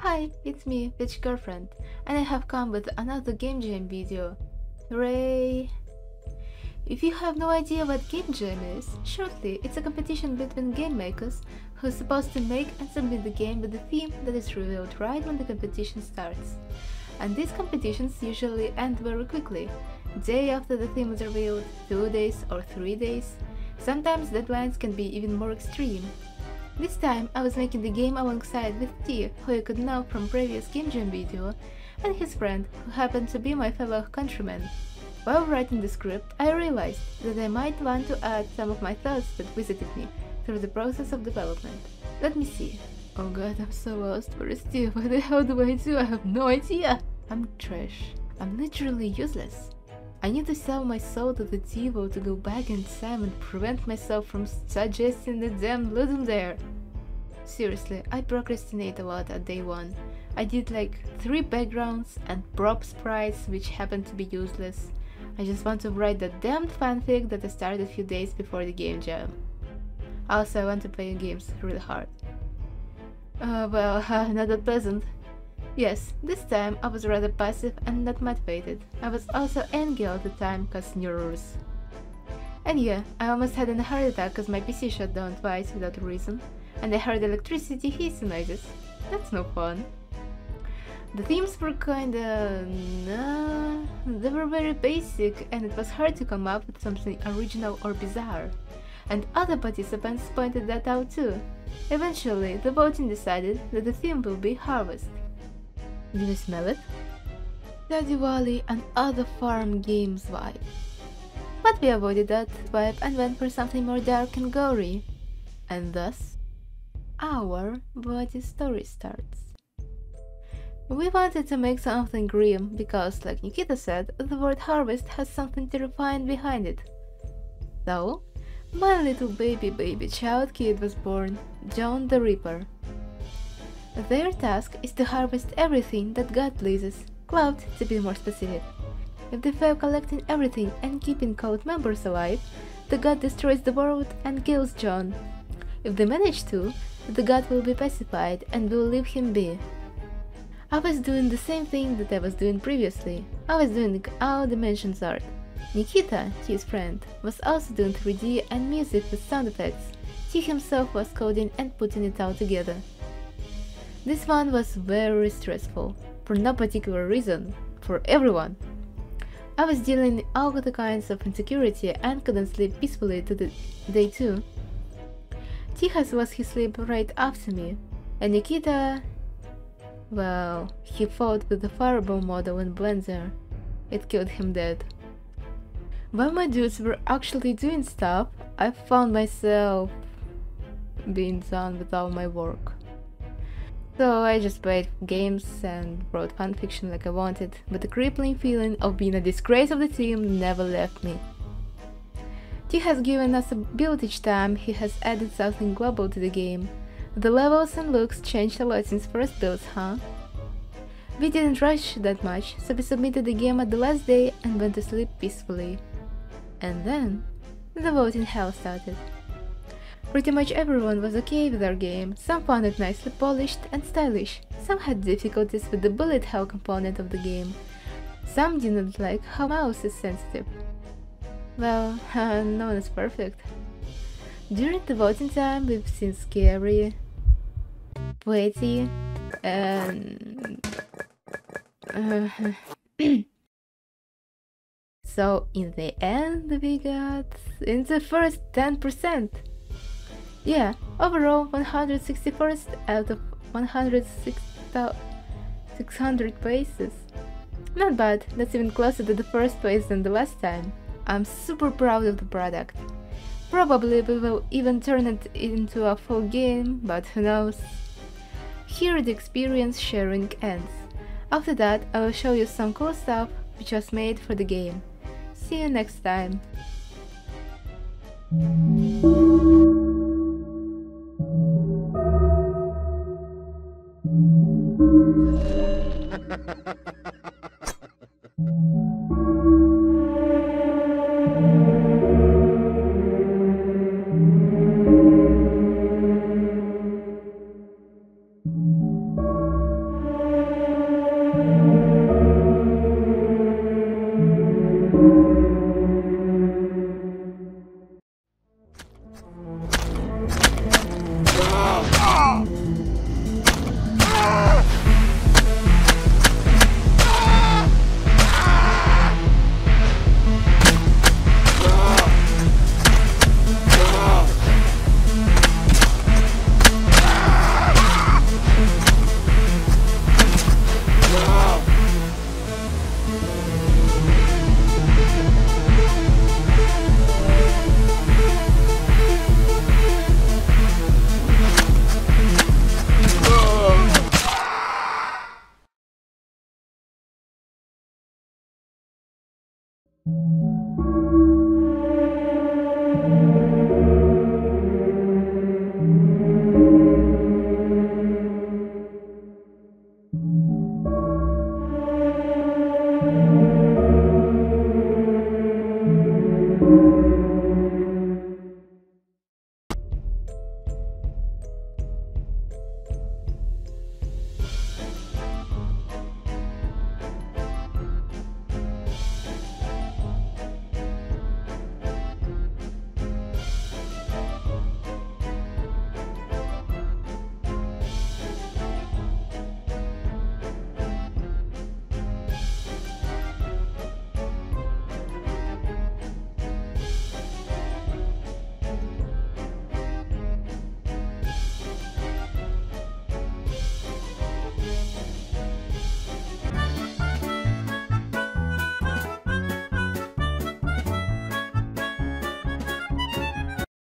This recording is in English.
Hi, it's me, Witch Girlfriend, and I have come with another Game Jam video. Hooray! If you have no idea what Game Jam is, shortly, it's a competition between game makers who are supposed to make and submit the game with the theme that is revealed right when the competition starts. And these competitions usually end very quickly, day after the theme is revealed, two days or three days. Sometimes deadlines can be even more extreme. This time I was making the game alongside with Tee, who you could know from previous Game Jam video, and his friend, who happened to be my fellow countryman. While writing the script, I realized that I might want to add some of my thoughts that visited me through the process of development. Let me see. Oh god, I'm so lost. Where is Steve? What the hell do I do? I have no idea. I'm trash. I'm literally useless. I need to sell my soul to the devil to go back in time and prevent myself from suggesting the damn Ludum Dare. Seriously, I procrastinate a lot at day one. I did like 3 backgrounds and prop sprites which happened to be useless. I just want to write that damned fanfic that I started a few days before the game jam. Also, I want to play games really hard. Uh, well, uh, not that pleasant. Yes, this time I was rather passive and not motivated. I was also angry all the time cause new rules. And yeah, I almost had a heart attack cause my PC shut down twice without a reason, and I heard electricity hissing noises. That's no fun. The themes were kinda... Nah, they were very basic and it was hard to come up with something original or bizarre. And other participants pointed that out too. Eventually, the voting decided that the theme will be Harvest. Do you smell it? Stardew Valley and other farm games vibe. But we avoided that vibe and went for something more dark and gory. And thus, our body story starts. We wanted to make something grim because, like Nikita said, the word harvest has something terrifying behind it. So, my little baby baby child kid was born, John the Ripper. Their task is to harvest everything that God pleases, cloud to be more specific. If they fail collecting everything and keeping cult members alive, the god destroys the world and kills John. If they manage to, the god will be pacified and will leave him be. I was doing the same thing that I was doing previously. I was doing all dimensions art. Nikita, his friend, was also doing 3D and music with sound effects. He himself was coding and putting it all together. This one was very stressful, for no particular reason, for everyone. I was dealing with all the kinds of insecurity and couldn't sleep peacefully to the day too. Tihas was his sleep right after me, and Nikita well, he fought with the fireball model in Blender. It killed him dead. While my dudes were actually doing stuff, I found myself being done with all my work. So I just played games and wrote fanfiction like I wanted, but the crippling feeling of being a disgrace of the team never left me. Tee has given us a build each time he has added something global to the game, the levels and looks changed a lot since first builds, huh? We didn't rush that much, so we submitted the game at the last day and went to sleep peacefully. And then, the voting hell started. Pretty much everyone was okay with our game, some found it nicely polished and stylish, some had difficulties with the bullet hell component of the game, some didn't like how mouse is sensitive. Well, no one is perfect. During the voting time, we've seen scary, pretty, and... Uh, so in the end we got in the first 10%. Yeah, overall 161st out of 106,600 places. Not bad, that's even closer to the first place than the last time. I'm super proud of the product. Probably we will even turn it into a full game, but who knows. Here the experience sharing ends. After that, I will show you some cool stuff which was made for the game. See you next time! Ha ha ha.